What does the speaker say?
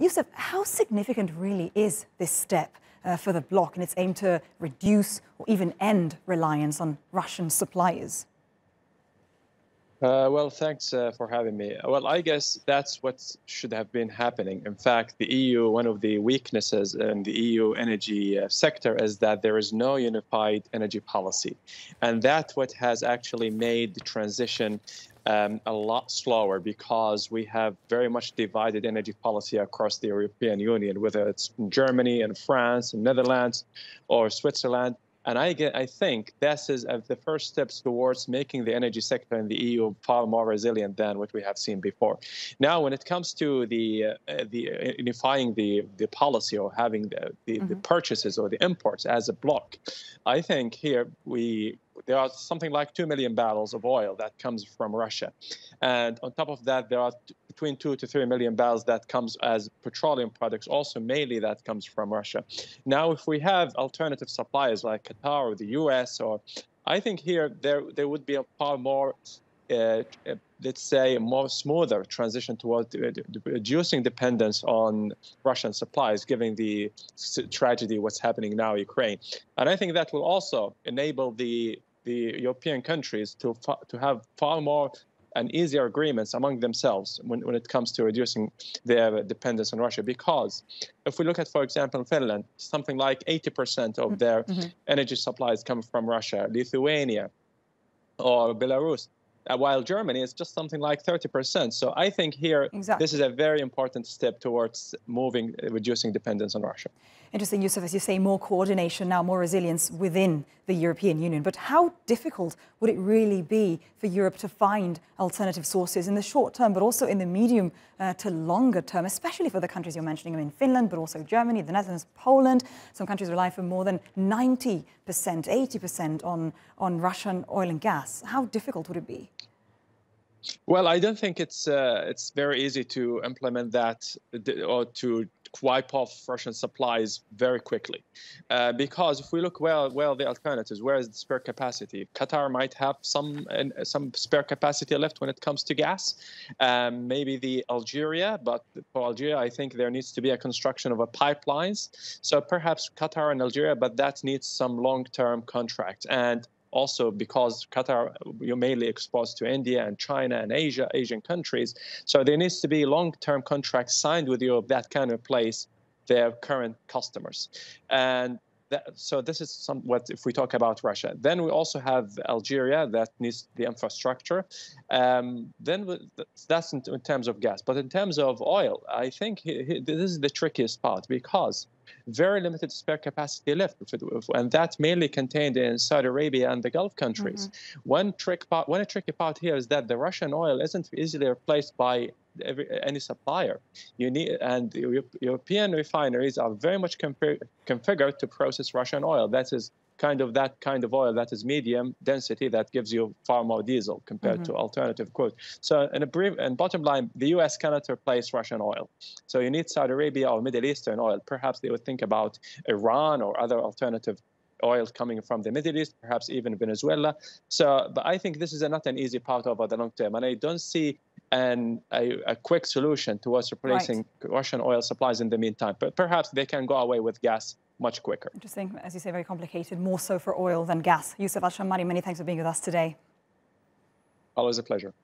Yousef, how significant really is this step uh, for the bloc in its aim to reduce or even end reliance on Russian suppliers? Uh, well, thanks uh, for having me. Well, I guess that's what should have been happening. In fact, the EU, one of the weaknesses in the EU energy uh, sector is that there is no unified energy policy. And that's what has actually made the transition um, a lot slower because we have very much divided energy policy across the European Union, whether it's in Germany and France and Netherlands or Switzerland. And I, get, I think this is uh, the first steps towards making the energy sector in the EU far more resilient than what we have seen before. Now, when it comes to the uh, the uh, unifying the the policy or having the, the, mm-hmm. the purchases or the imports as a block, I think here we there are something like 2 million barrels of oil that comes from Russia. And on top of that, there are between 2 to 3 million barrels that comes as petroleum products, also mainly that comes from Russia. Now, if we have alternative suppliers like Qatar or the US, or I think here there, there would be a far more uh, let's say, a more smoother transition toward reducing dependence on Russian supplies, given the tragedy what's happening now in Ukraine. And I think that will also enable the the European countries to to have far more and easier agreements among themselves when, when it comes to reducing their dependence on Russia. Because if we look at, for example, Finland, something like 80% of their mm-hmm. energy supplies come from Russia, Lithuania, or Belarus. Uh, while Germany is just something like 30%. So I think here exactly. this is a very important step towards moving, uh, reducing dependence on Russia. Interesting, Yousef, as you say, more coordination now, more resilience within the European Union. But how difficult would it really be for Europe to find alternative sources in the short term, but also in the medium uh, to longer term, especially for the countries you're mentioning? I mean, Finland, but also Germany, the Netherlands, Poland. Some countries rely for more than 90%, 80% on, on Russian oil and gas. How difficult would it be? Well, I don't think it's uh, it's very easy to implement that or to wipe off Russian supplies very quickly, uh, because if we look well, well the alternatives, where is the spare capacity? Qatar might have some uh, some spare capacity left when it comes to gas, um, maybe the Algeria, but for Algeria, I think there needs to be a construction of a pipelines. So perhaps Qatar and Algeria, but that needs some long-term contract and also because Qatar, you're mainly exposed to India and China and Asia, Asian countries. So there needs to be long-term contracts signed with Europe that can replace their current customers. And that, so this is some what if we talk about Russia. Then we also have Algeria that needs the infrastructure. Um, then that's in, terms of gas, but in terms of oil, I think this is the trickiest part because very limited spare capacity left, and that's mainly contained in Saudi Arabia and the Gulf countries. Mm-hmm. One trick part, one tricky part here is that the Russian oil isn't easily replaced by every, any supplier. You need, and European refineries are very much configured to process Russian oil. That is kind of that kind of oil that is medium density that gives you far more diesel compared mm-hmm. to alternative crude. So in a brief and bottom line, the U.S. cannot replace Russian oil. So you need Saudi Arabia or Middle Eastern oil. Perhaps they would think about Iran or other alternative oil coming from the Middle East, perhaps even Venezuela. So, but I think this is not an easy part over the long term, and I don't see an, a, a quick solution towards replacing right. Russian oil supplies in the meantime. But perhaps they can go away with gas much quicker. Interesting. As you say, very complicated, more so for oil than gas. Yousef Alshammari, many thanks for being with us today. Always a pleasure.